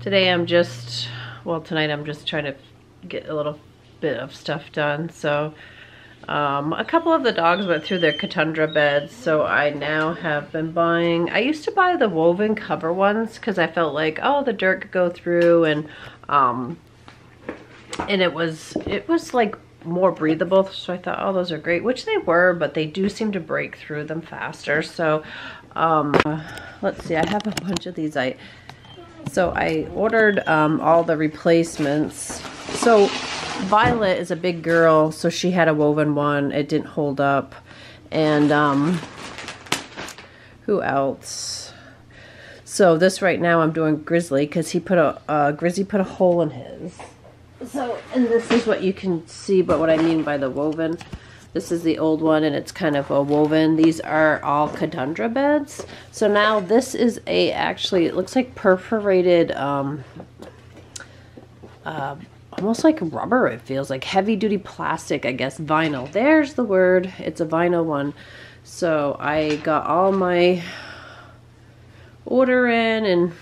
Today I'm just, well tonight I'm just trying to get a little bit of stuff done. So um, a couple of the dogs went through their Kuranda beds, so I now have been buying, I used to buy the woven cover ones because I felt like, oh, the dirt could go through and, um, and it was, it was like more breathable, so I thought, oh, those are great, which they were, but they do seem to break through them faster. So, um, let's see, I have a bunch of these. I so I ordered um, all the replacements. So Violet is a big girl, so she had a woven one. It didn't hold up. And um, who else? So this right now I'm doing Grizzly because he put a uh, Grizzly put a hole in his. So and this is what you can see, but what I mean by the woven. This is the old one and it's kind of a woven. These are all Kuranda beds. So now this is a, actually, it looks like perforated, um, uh, almost like rubber it feels like. Heavy duty plastic I guess. Vinyl. There's the word. It's a vinyl one. So I got all my order in and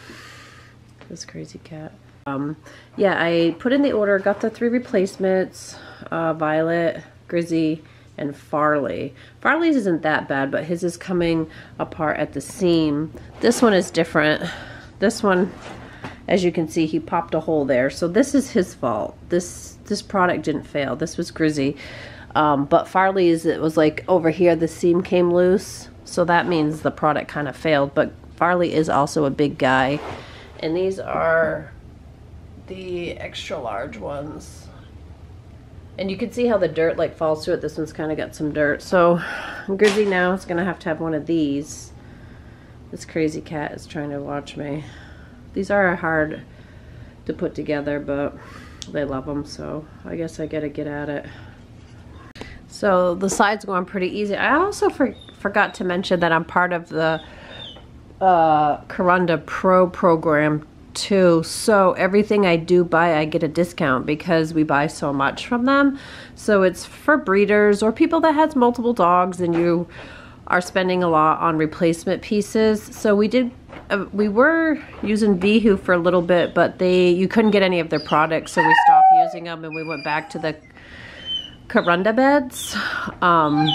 this crazy cat. Um yeah I put in the order got the three replacements uh, Violet Grizzy and Farley. Farley's isn't that bad, but his is coming apart at the seam. This one is different. This one, as you can see, he popped a hole there. So this is his fault. This this product didn't fail. This was Grizzy. Um, but Farley's, it was like over here, the seam came loose. So that means the product kind of failed. But Farley is also a big guy. And these are the extra large ones. And you can see how the dirt like falls to it. This one's kind of got some dirt. So Grizzy now is going to have to have one of these. This crazy cat is trying to watch me. These are hard to put together, but they love them. So I guess I got to get at it. So the side's going pretty easy. I also for, forgot to mention that I'm part of the uh, Kuranda Pro program too. So everything I do buy, I get a discount because we buy so much from them. So it's for breeders or people that has multiple dogs and you are spending a lot on replacement pieces. So we did, uh, we were using Vihu for a little bit, but they, you couldn't get any of their products. So we stopped using them and we went back to the Kuranda beds. Um,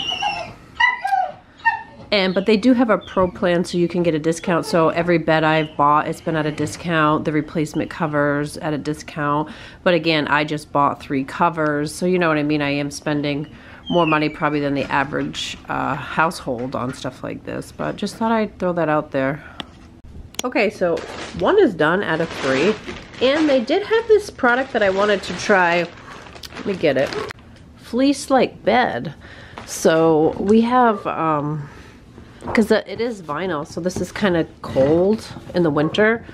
and but they do have a pro plan so you can get a discount. So every bed I've bought, it's been at a discount. The replacement covers at a discount. But again, I just bought three covers. So you know what I mean? I am spending more money probably than the average uh, household on stuff like this. But just thought I'd throw that out there. Okay, so one is done out of three. And they did have this product that I wanted to try. Let me get it. Fleece-like bed. So we have... Um, because it is vinyl so this is kind of cold in the winter.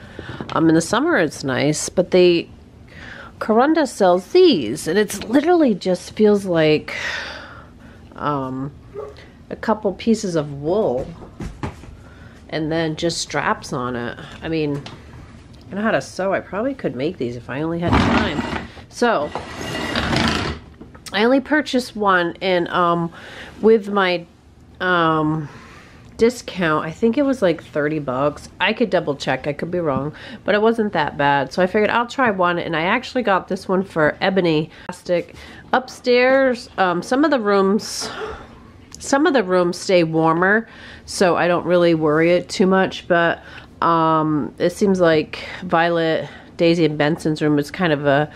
Um in the summer it's nice but they Kuranda sells these and it's literally just feels like um a couple pieces of wool and then just straps on it. I mean I know how to sew I probably could make these if I only had time. So I only purchased one and um with my um discount. I think it was like 30 bucks. I could double check. I could be wrong, but it wasn't that bad. So I figured I'll try one and I actually got this one for Ebony Plastic. Upstairs, um, some of the rooms, some of the rooms stay warmer, so I don't really worry it too much, but um, it seems like Violet, Daisy, and Benson's room is kind of a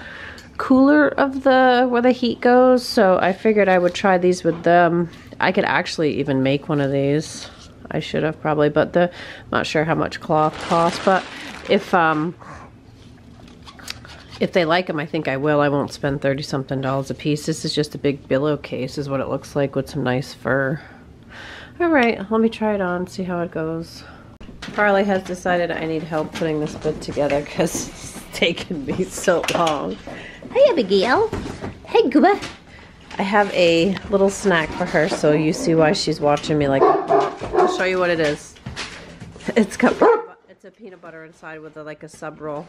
cooler of the where the heat goes so I figured I would try these with them I could actually even make one of these I should have probably, but the not sure how much cloth costs. But if um if they like them, I think I will. I won't spend 30 something dollars a piece. This is just a big billow case is what it looks like with some nice fur. All right, let me try it on, see how it goes. Farley has decided I need help putting this bed together because it's taken me so long. Hey, Abigail. Hey, Gooba. I have a little snack for her, so you see why she's watching me like I'll show you what it is. It's got it's a peanut butter inside with a, like a sub roll.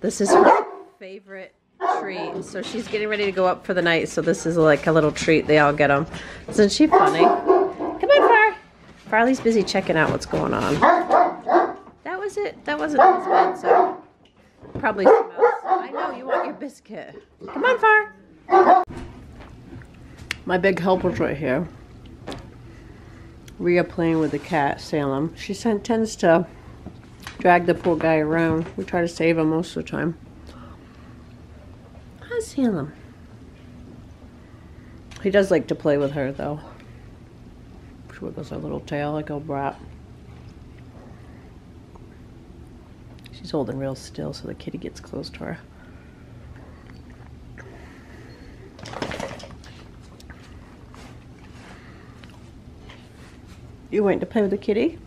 This is her favorite treat. So she's getting ready to go up for the night. So this is like a little treat. They all get them. Isn't she funny? Come on, Far. Farley's busy checking out what's going on. That was it. That wasn't his bed. So Probably smells. I know you want your biscuit. Come on, Far. My big helper's right here. Rhea playing with the cat, Salem. She tends to drag the poor guy around. We try to save him most of the time. How's Salem? He does like to play with her, though. She wiggles her little tail like a brat. She's holding real still so the kitty gets close to her. You went to play with the kitty?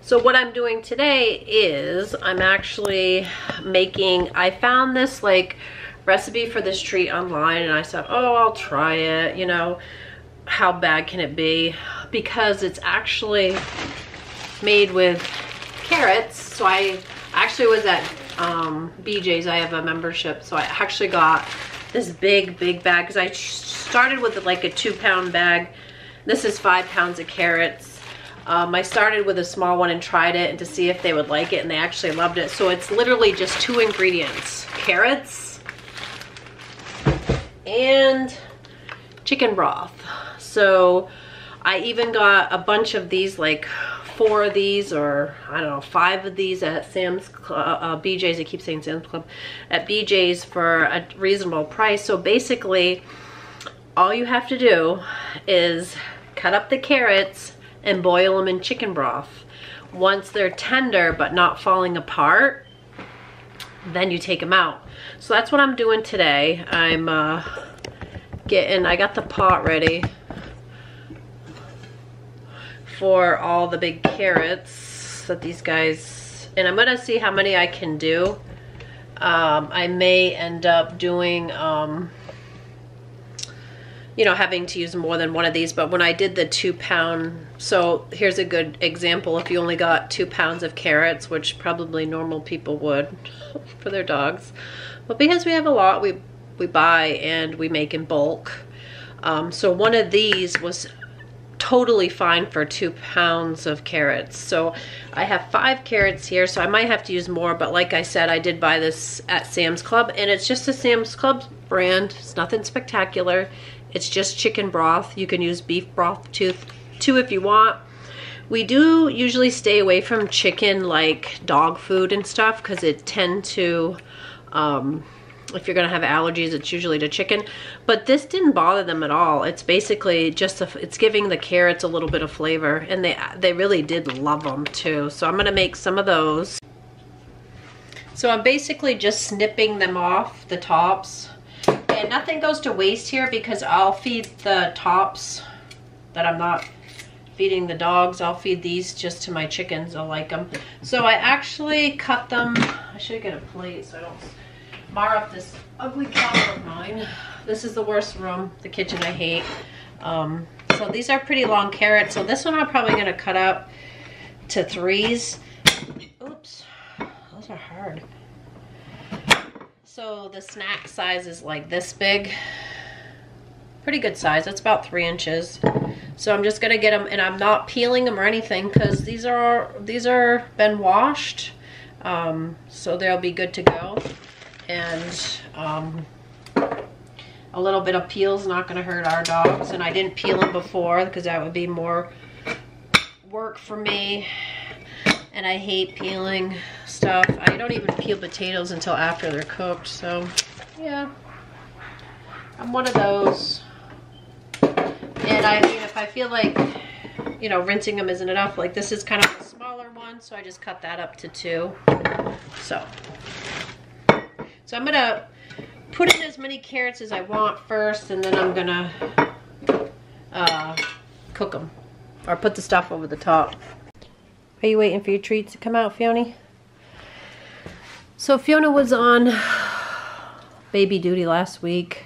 so what I'm doing today is I'm actually making, I found this like recipe for this treat online and I said, oh, I'll try it, you know, how bad can it be? Because it's actually made with carrots. So I actually was at um, BJ's, I have a membership. So I actually got this big, big bag because I started with like a two pound bag. This is five pounds of carrots. Um, I started with a small one and tried it and to see if they would like it and they actually loved it. So it's literally just two ingredients, carrots and chicken broth. So I even got a bunch of these like four of these or I don't know five of these at Sam's uh, uh, BJ's I keep saying Sam's Club at BJ's for a reasonable price. So basically all you have to do is cut up the carrots and boil them in chicken broth. Once they're tender but not falling apart then you take them out. So that's what I'm doing today. I'm uh, getting I got the pot ready for all the big carrots that these guys, and I'm gonna see how many I can do. Um, I may end up doing, um, you know, having to use more than one of these, but when I did the two pound, so here's a good example. If you only got two pounds of carrots, which probably normal people would for their dogs, but because we have a lot, we, we buy and we make in bulk. Um, so one of these was totally fine for two pounds of carrots. So I have five carrots here, so I might have to use more, but like I said, I did buy this at Sam's Club, and it's just a Sam's Club brand. It's nothing spectacular. It's just chicken broth. You can use beef broth too, too if you want. We do usually stay away from chicken like dog food and stuff because it tend to um, if you're gonna have allergies it's usually to chicken. But this didn't bother them at all. It's basically just a, it's giving the carrots a little bit of flavor and they they really did love them too. So I'm gonna make some of those. So I'm basically just snipping them off the tops. And nothing goes to waste here because I'll feed the tops that I'm not feeding the dogs. I'll feed these just to my chickens. I'll like them so I actually cut them. I should get a plate so I don't bar up this ugly counter of mine. This is the worst room, the kitchen I hate. Um, so these are pretty long carrots. So this one I'm probably gonna cut up to threes. Oops, those are hard. So the snack size is like this big. Pretty good size, it's about three inches. So I'm just gonna get them, and I'm not peeling them or anything because these are these are been washed. Um, so they'll be good to go and um, a little bit of peel is not going to hurt our dogs. And I didn't peel them before because that would be more work for me. And I hate peeling stuff. I don't even peel potatoes until after they're cooked. So, yeah. I'm one of those. And I mean, if I feel like, you know, rinsing them isn't enough, like this is kind of a smaller one, so I just cut that up to two. So, so I'm gonna put in as many carrots as I want first and then I'm gonna uh, cook them or put the stuff over the top. Are you waiting for your treats to come out, Fiona? So Fiona was on baby duty last week.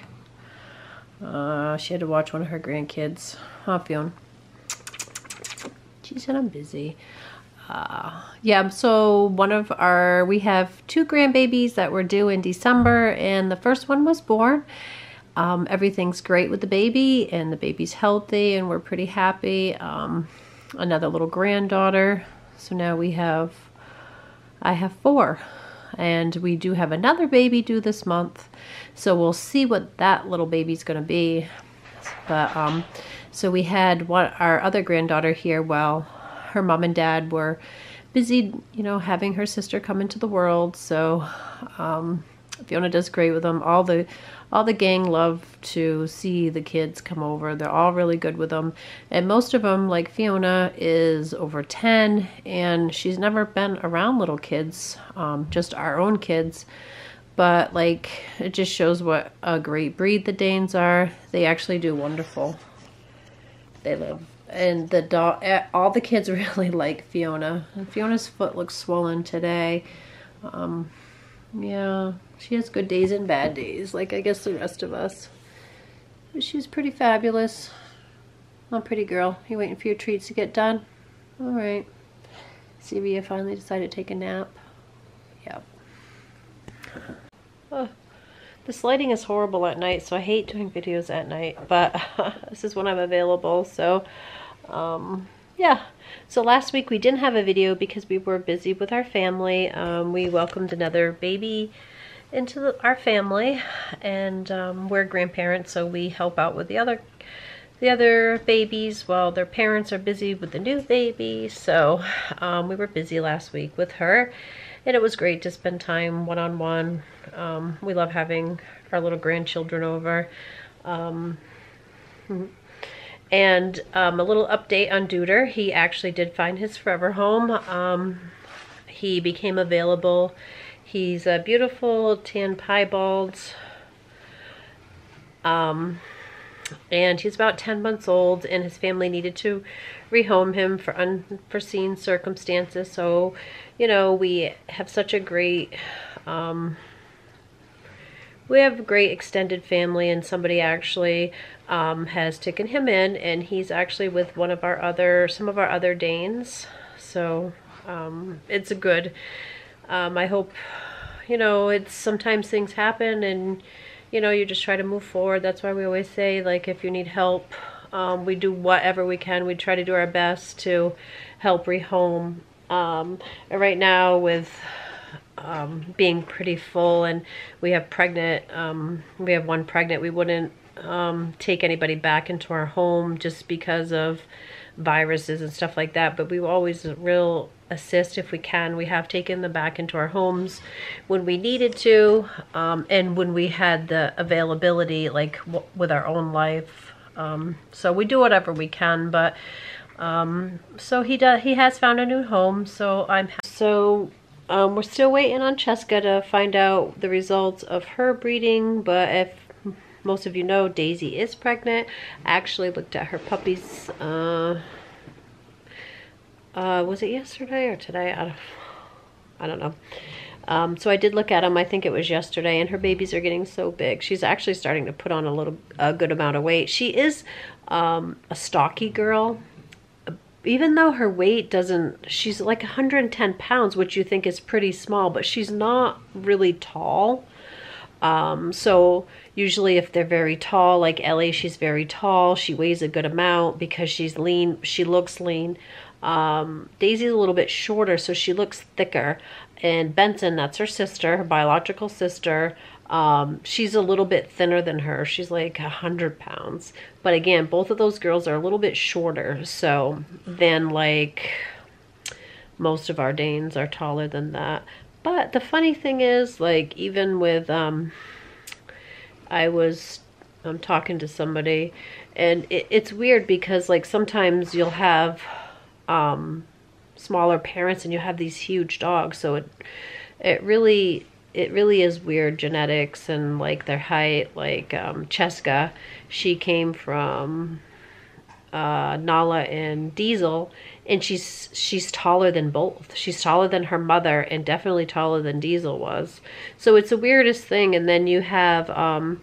Uh, she had to watch one of her grandkids. Huh, Fiona? She said I'm busy. Uh, yeah, so one of our, we have two grandbabies that were due in December and the first one was born. Um, everything's great with the baby and the baby's healthy and we're pretty happy. Um, another little granddaughter. So now we have, I have four. And we do have another baby due this month. So we'll see what that little baby's going to be. But, um, so we had one, our other granddaughter here while her mom and dad were busy, you know, having her sister come into the world. So, um, Fiona does great with them. All the all the gang love to see the kids come over. They're all really good with them. And most of them, like Fiona, is over 10 and she's never been around little kids, um, just our own kids. But like, it just shows what a great breed the Danes are. They actually do wonderful. They live. And the dog, eh, all the kids really like Fiona. Fiona's foot looks swollen today. Um, yeah, she has good days and bad days, like I guess the rest of us. But she's pretty fabulous. Oh, pretty girl. You waiting for your treats to get done? All right. Sevia finally decided to take a nap. Yep. This lighting is horrible at night, so I hate doing videos at night, but this is when I'm available, so um, yeah. So last week we didn't have a video because we were busy with our family. Um, we welcomed another baby into the, our family and um, we're grandparents so we help out with the other the other babies while their parents are busy with the new baby so um, we were busy last week with her and it was great to spend time one-on-one -on -one. um, we love having our little grandchildren over um, and um, a little update on Duder he actually did find his forever home um, he became available He's a beautiful tan piebald. Um, and he's about 10 months old and his family needed to rehome him for unforeseen circumstances. So, you know, we have such a great, um, we have a great extended family and somebody actually um, has taken him in and he's actually with one of our other, some of our other Danes. So um, it's a good, um, I hope, you know, it's sometimes things happen and, you know, you just try to move forward. That's why we always say, like, if you need help, um, we do whatever we can. We try to do our best to help rehome. Um, right now with um, being pretty full and we have pregnant, um, we have one pregnant, we wouldn't um, take anybody back into our home just because of viruses and stuff like that. But we always real assist if we can. We have taken them back into our homes when we needed to um, and when we had the availability like with our own life. Um, so we do whatever we can, but um, so he does. He has found a new home, so I'm so um, we're still waiting on Cheska to find out the results of her breeding. But if most of you know, Daisy is pregnant. I actually looked at her puppies. Uh, uh, was it yesterday or today? I don't, I don't know. Um, so I did look at them. I think it was yesterday, and her babies are getting so big. She's actually starting to put on a little, a good amount of weight. She is um, a stocky girl, even though her weight doesn't. She's like 110 pounds, which you think is pretty small, but she's not really tall. Um, so usually if they're very tall, like Ellie, she's very tall. She weighs a good amount because she's lean. She looks lean. Um, Daisy's a little bit shorter, so she looks thicker. And Benson, that's her sister, her biological sister, um, she's a little bit thinner than her. She's like a 100 pounds. But again, both of those girls are a little bit shorter. So then like most of our Danes are taller than that. But the funny thing is, like, even with, um, I was I'm talking to somebody, and it, it's weird because, like, sometimes you'll have um, smaller parents and you have these huge dogs. So it it really it really is weird genetics and like their height. Like um, Cheska, she came from uh, Nala and Diesel, and she's she's taller than both. She's taller than her mother and definitely taller than Diesel was. So it's the weirdest thing. And then you have um,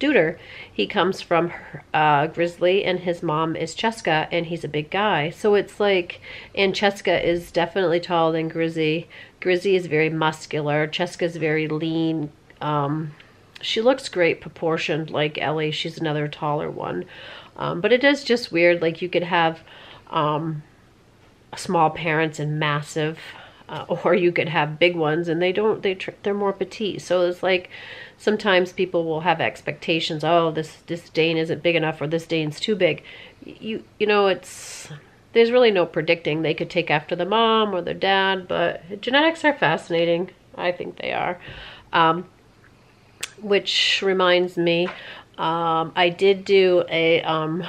Duder. He comes from uh, Grizzly, and his mom is Cheska, and he's a big guy. So it's like, and Cheska is definitely taller than Grizzly. Grizzly is very muscular. Cheska is very lean. Um, she looks great proportioned like Ellie. She's another taller one. Um, but it is just weird. Like you could have um, small parents and massive uh, or you could have big ones and they don't they they're more petite so it's like sometimes people will have expectations oh this this dane isn't big enough or this dane's too big you you know it's there's really no predicting. They could take after the mom or the dad but genetics are fascinating. I think they are. Um, which reminds me um, i did do a um,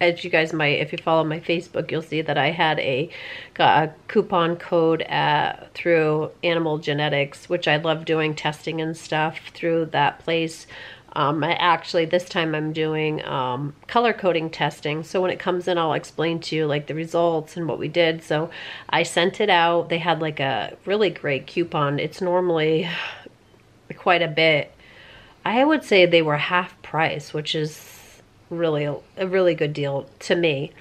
as you guys might, if you follow my Facebook, you'll see that I had a, a coupon code at, through Animal Genetics, which I love doing testing and stuff through that place. Um, I actually, this time I'm doing um, color coding testing. So when it comes in, I'll explain to you like the results and what we did. So I sent it out. They had like a really great coupon. It's normally quite a bit. I would say they were half price, which is really a, really good deal to me.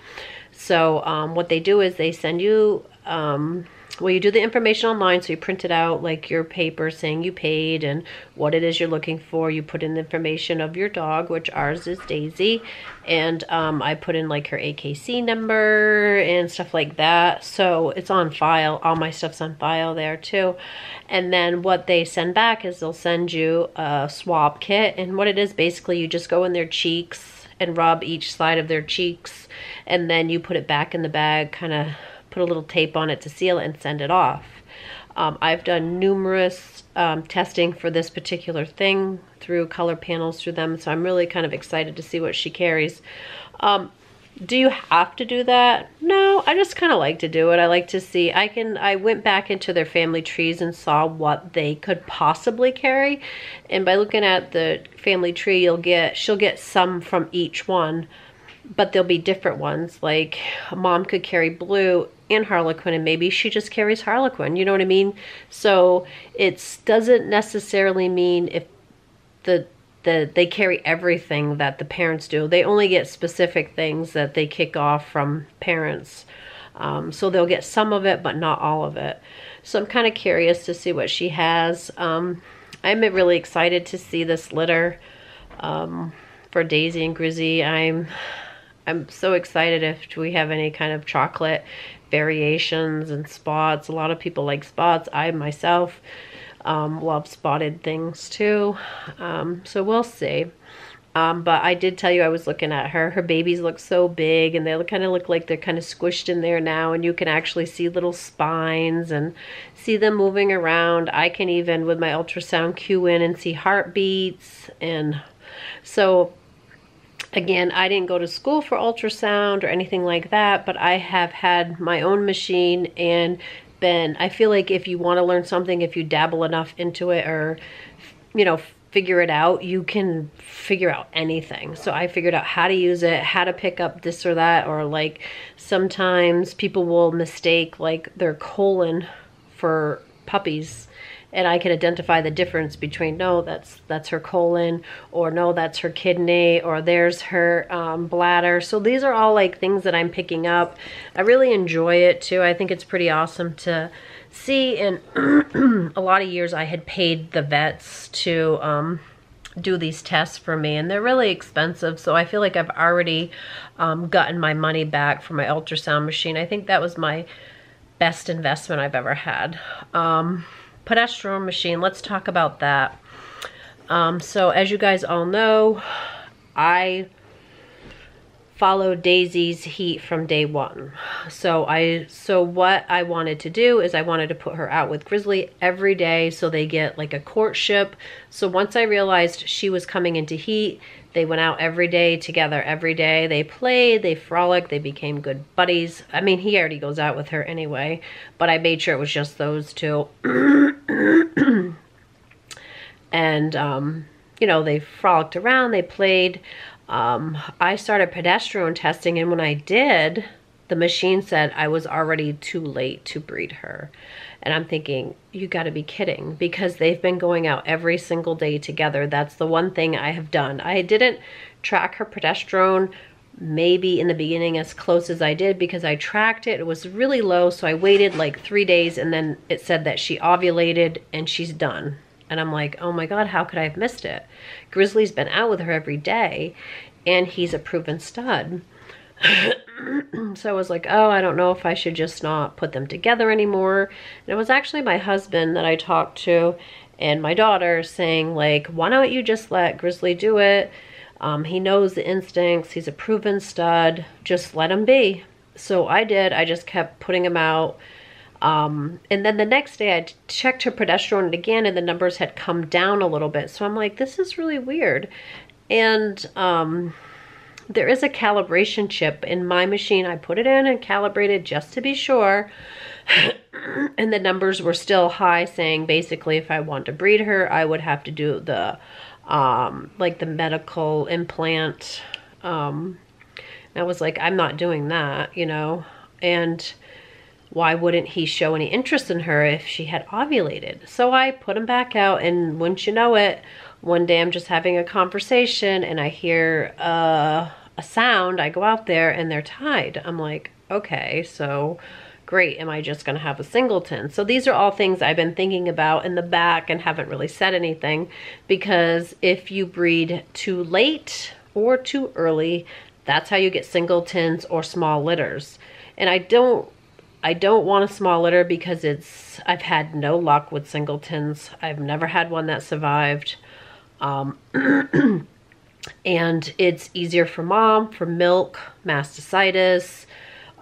So um, what they do is they send you, um, well, you do the information online, so you print it out like your paper saying you paid and what it is you're looking for. You put in the information of your dog, which ours is Daisy, and um, I put in like her AKC number and stuff like that. So it's on file. All my stuff's on file there too. And then what they send back is they'll send you a swab kit, and what it is basically you just go in their cheeks and rub each side of their cheeks and then you put it back in the bag kind of put a little tape on it to seal it and send it off um, I've done numerous um, testing for this particular thing through color panels through them so I'm really kind of excited to see what she carries um, do you have to do that? No, I just kind of like to do it. I like to see, I can, I went back into their family trees and saw what they could possibly carry. And by looking at the family tree, you'll get, she'll get some from each one, but there'll be different ones. Like mom could carry blue and Harlequin and maybe she just carries Harlequin, you know what I mean? So it doesn't necessarily mean if the the, they carry everything that the parents do. They only get specific things that they kick off from parents. Um, so they'll get some of it, but not all of it. So I'm kind of curious to see what she has. Um, I'm really excited to see this litter um, for Daisy and Grizzy. I'm I'm so excited if we have any kind of chocolate variations and spots. A lot of people like spots. I myself um, love spotted things too. Um, so we'll see. Um, but I did tell you I was looking at her. Her babies look so big and they kind of look like they're kind of squished in there now and you can actually see little spines and see them moving around. I can even with my ultrasound cue in and see heartbeats and so again, I didn't go to school for ultrasound or anything like that, but I have had my own machine and been I feel like if you want to learn something, if you dabble enough into it or you know, figure it out, you can figure out anything. So I figured out how to use it, how to pick up this or that or like sometimes people will mistake like their colon for puppies and I can identify the difference between no that's that's her colon or no that's her kidney or there's her um, bladder. So these are all like things that I'm picking up. I really enjoy it too. I think it's pretty awesome to see in a lot of years I had paid the vets to um, do these tests for me and they're really expensive so I feel like I've already um, gotten my money back for my ultrasound machine. I think that was my best investment I've ever had. Um, progesterone machine, let's talk about that. Um, so as you guys all know, I followed Daisy's heat from day one. So I so what I wanted to do is I wanted to put her out with Grizzly every day so they get like a courtship. So once I realized she was coming into heat, they went out every day together every day. They played, they frolicked, they became good buddies. I mean, he already goes out with her anyway, but I made sure it was just those two. and um, you know, they frolicked around, they played um, I started progesterone testing, and when I did, the machine said I was already too late to breed her. And I'm thinking, you got to be kidding because they've been going out every single day together. That's the one thing I have done. I didn't track her progesterone maybe in the beginning as close as I did because I tracked it. It was really low, so I waited like three days and then it said that she ovulated and she's done. And I'm like, oh my God, how could I have missed it? Grizzly's been out with her every day and he's a proven stud. so I was like, oh, I don't know if I should just not put them together anymore. And it was actually my husband that I talked to and my daughter saying like, why don't you just let Grizzly do it? Um, he knows the instincts. He's a proven stud. Just let him be. So I did. I just kept putting him out. Um, and then the next day I checked her progesterone again and the numbers had come down a little bit. So I'm like, this is really weird. And um, there is a calibration chip in my machine. I put it in and calibrated just to be sure. and the numbers were still high saying basically if I want to breed her, I would have to do the, um, like the medical implant. Um, I was like, I'm not doing that, you know, and why wouldn't he show any interest in her if she had ovulated? So I put him back out and wouldn't you know it, one day I'm just having a conversation and I hear uh, a sound. I go out there and they're tied. I'm like, okay, so great. Am I just going to have a singleton? So these are all things I've been thinking about in the back and haven't really said anything because if you breed too late or too early, that's how you get singletons or small litters. And I don't I don't want a small litter because it's I've had no luck with singletons. I've never had one that survived. Um, and it's easier for mom, for milk, mastitis,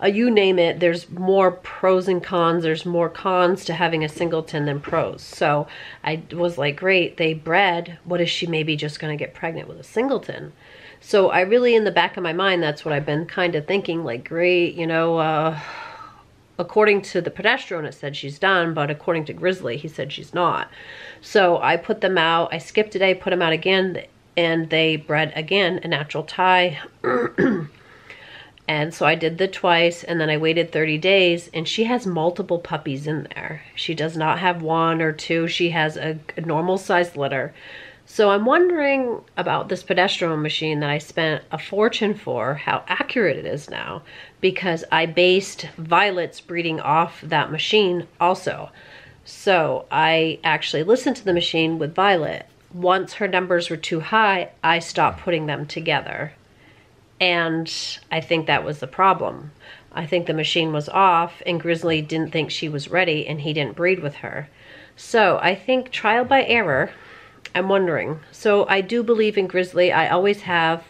uh, you name it, there's more pros and cons. There's more cons to having a singleton than pros. So I was like, great, they bred. What is she maybe just going to get pregnant with a singleton? So I really, in the back of my mind, that's what I've been kind of thinking, like, great, you know, uh, according to the progesterone, it said she's done, but according to Grizzly, he said she's not. So I put them out. I skipped a day, put them out again, and they bred again a natural tie. and so I did the twice, and then I waited 30 days, and she has multiple puppies in there. She does not have one or two. She has a, a normal sized litter. So I'm wondering about this progesterone machine that I spent a fortune for, how accurate it is now, because I based Violet's breeding off that machine also. So I actually listened to the machine with Violet. Once her numbers were too high, I stopped putting them together. And I think that was the problem. I think the machine was off and Grizzly didn't think she was ready and he didn't breed with her. So I think trial by error, I'm wondering. So I do believe in Grizzly. I always have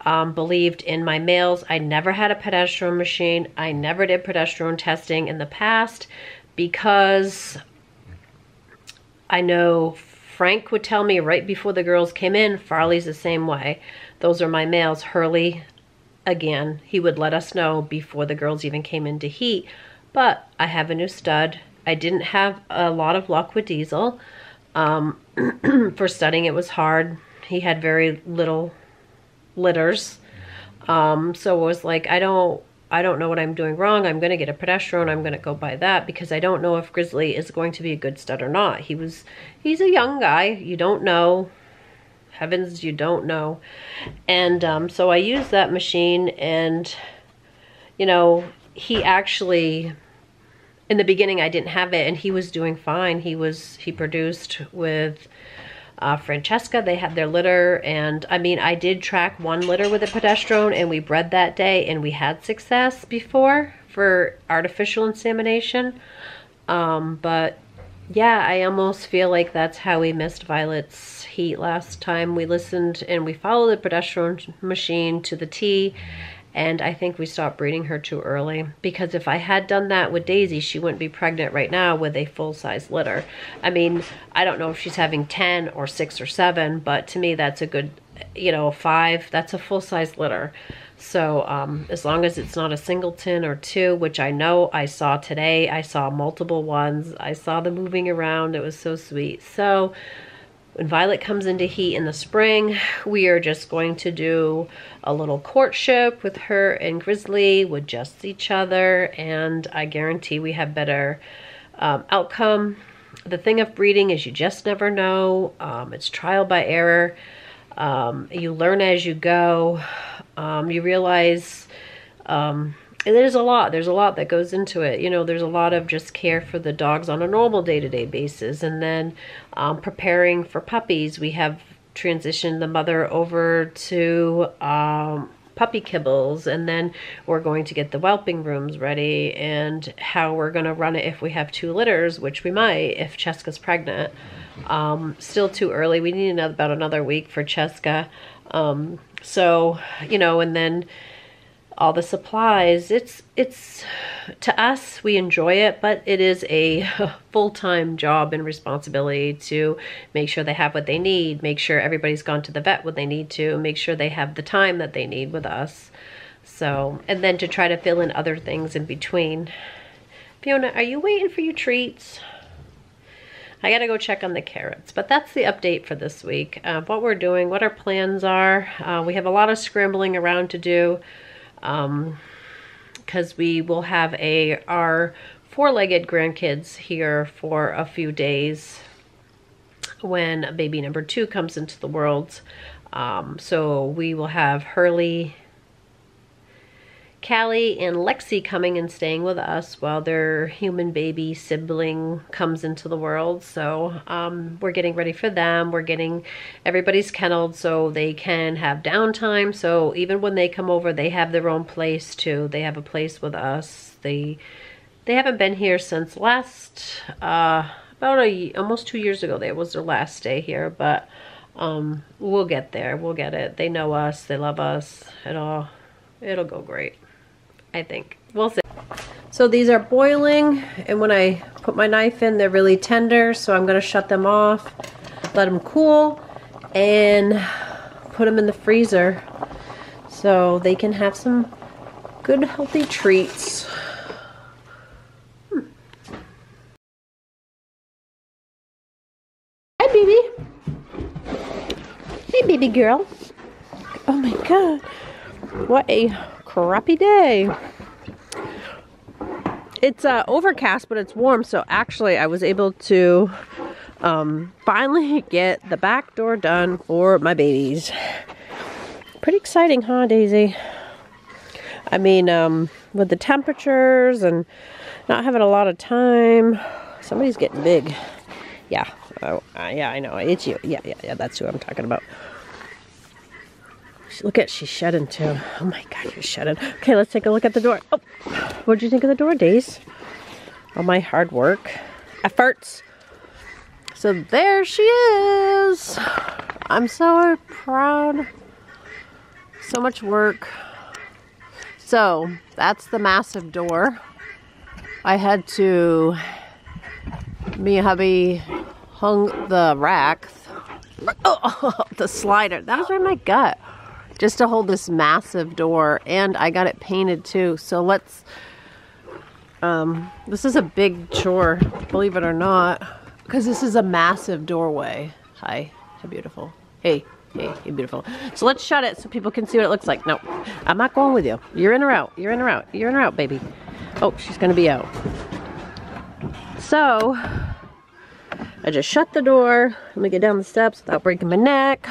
um, believed in my males. I never had a progesterone machine. I never did progesterone testing in the past because I know Frank would tell me right before the girls came in, Farley's the same way. Those are my males. Hurley, again, he would let us know before the girls even came into heat. But I have a new stud. I didn't have a lot of luck with Diesel. Um, for studying, it was hard. He had very little litters. Um, so it was like, I don't, I don't know what I'm doing wrong. I'm going to get a progesterone. I'm going to go buy that because I don't know if Grizzly is going to be a good stud or not. He was, he's a young guy. You don't know. Heavens, you don't know. And um, so I used that machine and, you know, he actually in the beginning I didn't have it and he was doing fine. He was, he produced with uh, Francesca, they had their litter and I mean, I did track one litter with a progesterone and we bred that day and we had success before for artificial insemination. Um, but yeah, I almost feel like that's how we missed Violet's heat last time. We listened and we followed the progesterone machine to the T and I think we stopped breeding her too early because if I had done that with Daisy, she wouldn't be pregnant right now with a full-size litter. I mean, I don't know if she's having 10 or 6 or 7, but to me that's a good, you know, 5, that's a full-size litter. So um, as long as it's not a singleton or two, which I know I saw today, I saw multiple ones. I saw them moving around. It was so sweet. So when Violet comes into heat in the spring, we are just going to do a little courtship with her and Grizzly with just each other, and I guarantee we have better um, outcome. The thing of breeding is you just never know. Um, it's trial by error. Um, you learn as you go. Um, you realize um, there's a lot. There's a lot that goes into it. You know, there's a lot of just care for the dogs on a normal day-to-day -day basis. And then um, preparing for puppies, we have transitioned the mother over to um, puppy kibbles and then we're going to get the whelping rooms ready and how we're going to run it if we have two litters which we might if Cheska's pregnant um, still too early we need another, about another week for Cheska um, so you know and then all the supplies. It's it's to us we enjoy it, but it is a full-time job and responsibility to make sure they have what they need, make sure everybody's gone to the vet when they need to, make sure they have the time that they need with us. So, and then to try to fill in other things in between. Fiona, are you waiting for your treats? I gotta go check on the carrots, but that's the update for this week. Uh, what we're doing, what our plans are. Uh, we have a lot of scrambling around to do um, because we will have a our four-legged grandkids here for a few days when baby number two comes into the world. Um, so we will have Hurley Callie and Lexi coming and staying with us while their human baby sibling comes into the world. So um, we're getting ready for them. We're getting everybody's kenneled so they can have downtime. So even when they come over, they have their own place too. They have a place with us. They they haven't been here since last uh, about a almost two years ago. That was their last day here, but um, we'll get there. We'll get it. They know us. They love us. It'll it'll go great. I think. We'll see. So these are boiling, and when I put my knife in, they're really tender, so I'm to shut them off, let them cool, and put them in the freezer so they can have some good healthy treats. Hmm. Hi, baby. Hey, baby girl. Oh my god. What a crappy day. It's uh, overcast, but it's warm, so actually I was able to um, finally get the back door done for my babies. Pretty exciting, huh, Daisy? I mean, um, with the temperatures and not having a lot of time, somebody's getting big. Yeah, oh, uh, yeah, I know, it's you. Yeah, yeah, yeah, that's who I'm talking about. Look at she's shedding too. Oh my god, you're shedding. Okay, let's take a look at the door. Oh, what did you think of the door, Days? All my hard work, efforts. So there she is. I'm so proud. So much work. So that's the massive door. I had to, me hubby hung the rack, oh, the slider. That was right in my gut just to hold this massive door and I got it painted too. So let's um, this is a big chore believe it or not because this is a massive doorway. Hi how beautiful. Hey hey hey beautiful. So let's shut it so people can see what it looks like. No I'm not going with you. You're in or out. You're in or out. You're in or out baby. Oh she's gonna be out. So I just shut the door. Let me get down the steps without breaking my neck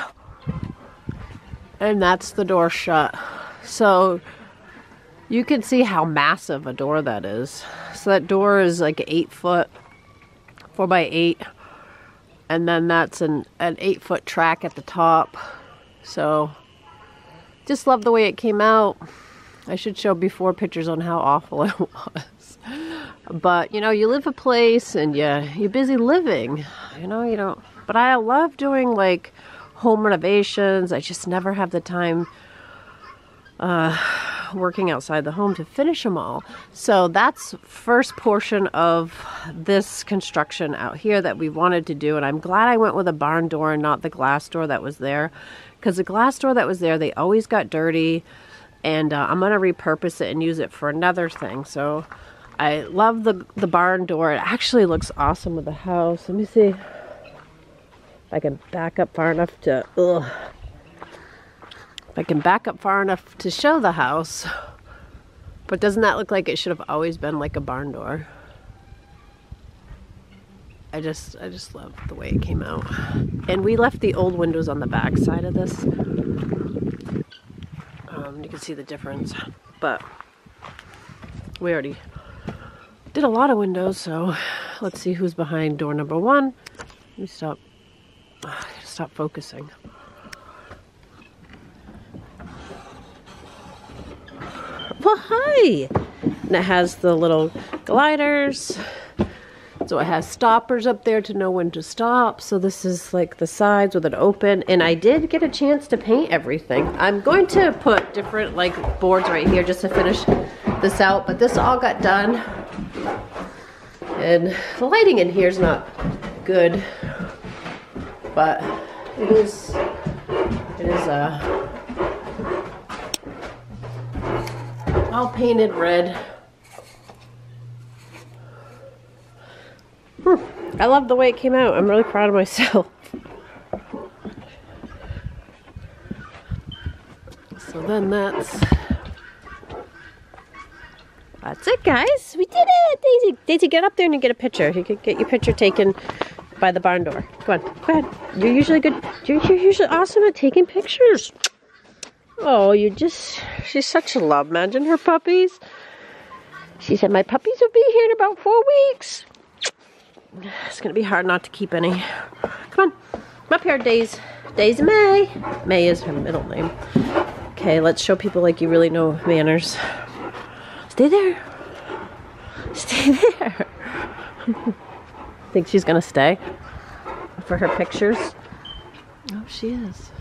and that's the door shut. So you can see how massive a door that is. So that door is like eight foot, four by eight. And then that's an, an eight foot track at the top. So just love the way it came out. I should show before pictures on how awful it was. But you know, you live a place and you, you're busy living. You know, you don't, but I love doing like home renovations. I just never have the time uh, working outside the home to finish them all. So that's first portion of this construction out here that we wanted to do. And I'm glad I went with a barn door and not the glass door that was there. Because the glass door that was there, they always got dirty. And uh, I'm going to repurpose it and use it for another thing. So I love the, the barn door. It actually looks awesome with the house. Let me see. If I can back up far enough to, ugh. If I can back up far enough to show the house. But doesn't that look like it should have always been like a barn door? I just, I just love the way it came out. And we left the old windows on the back side of this. Um, you can see the difference, but we already did a lot of windows, so let's see who's behind door number one. Let me stop I gotta stop focusing. Well, hi. And it has the little gliders. So it has stoppers up there to know when to stop. So this is like the sides with it open. And I did get a chance to paint everything. I'm going to put different like boards right here just to finish this out. But this all got done. And the lighting in here is not good. But it is, it is uh, all painted red. Hmm. I love the way it came out. I'm really proud of myself. So then that's that's it, guys. We did it, Daisy. Daisy, get up there and get a picture. You could get your picture taken by the barn door. Go on, go ahead. You're usually good. You're, you're usually awesome at taking pictures. Oh, you just, she's such a love. Imagine her puppies. She said, my puppies will be here in about four weeks. It's going to be hard not to keep any. Come on. Come up here, Days. Daisy May. May is her middle name. Okay, let's show people like you really know manners. Stay there. Stay there. Think she's to stay for her pictures? Oh, she is.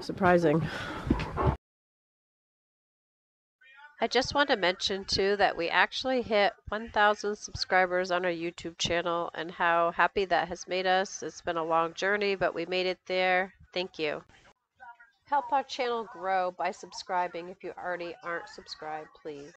Surprising. I just want to mention too that we actually hit 1,000 subscribers on our YouTube channel and how happy that has made us. It's been a long journey, but we made it there. Thank you. Help our channel grow by subscribing if you already aren't subscribed, please.